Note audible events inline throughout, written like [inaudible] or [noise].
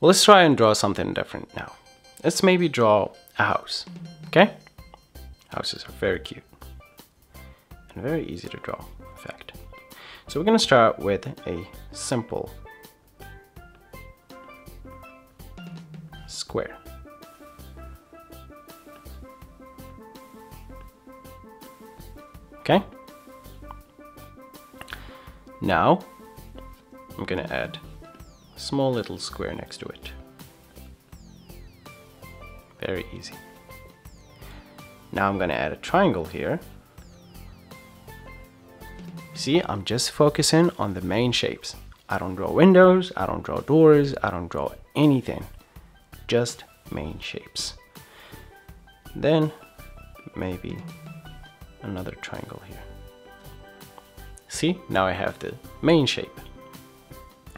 Well, let's try and draw something different now. Let's maybe draw a house, okay? Houses are very cute and very easy to draw, in fact. So we're gonna start with a simple square. Okay? Now, I'm gonna add small little square next to it. Very easy. Now I'm gonna add a triangle here. See, I'm just focusing on the main shapes. I don't draw windows, I don't draw doors, I don't draw anything. Just main shapes. Then maybe another triangle here. See, now I have the main shape.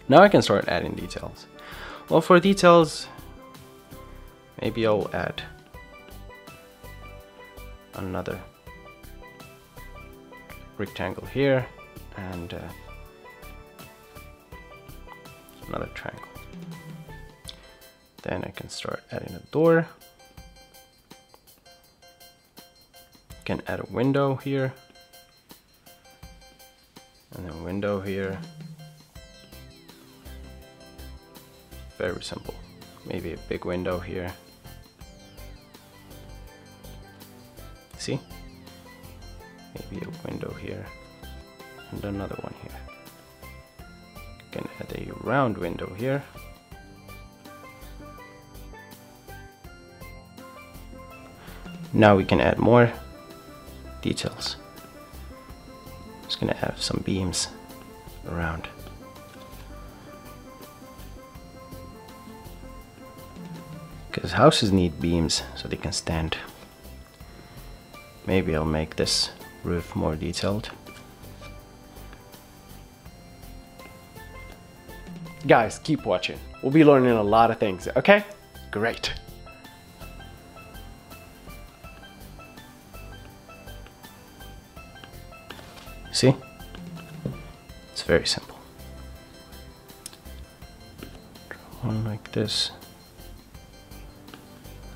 Now I can start adding details. Well, for details, maybe I'll add another rectangle here and uh, another triangle. Then I can start adding a door. Can add a window here and then window here. Very simple. Maybe a big window here. See? Maybe a window here and another one here. Can add a round window here. Now we can add more details. Just gonna have some beams around. Because houses need beams so they can stand. Maybe I'll make this roof more detailed. Guys, keep watching. We'll be learning a lot of things, okay? Great. See? It's very simple. One like this.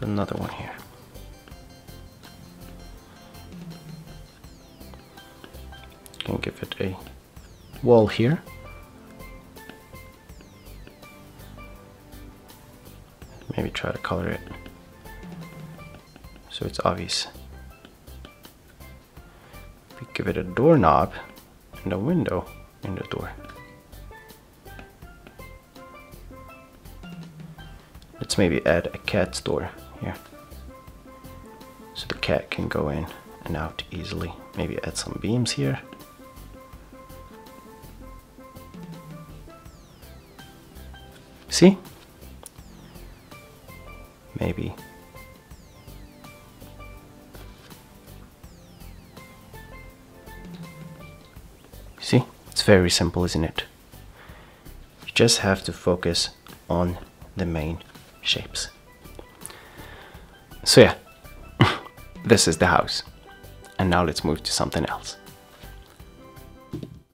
Another one here. Can give it a wall here. Maybe try to color it so it's obvious we give it a doorknob and a window in the door. Let's maybe add a cat's door here. So the cat can go in and out easily. Maybe add some beams here. See? Maybe See, it's very simple, isn't it? You just have to focus on the main shapes. So yeah, [laughs] this is the house. And now let's move to something else.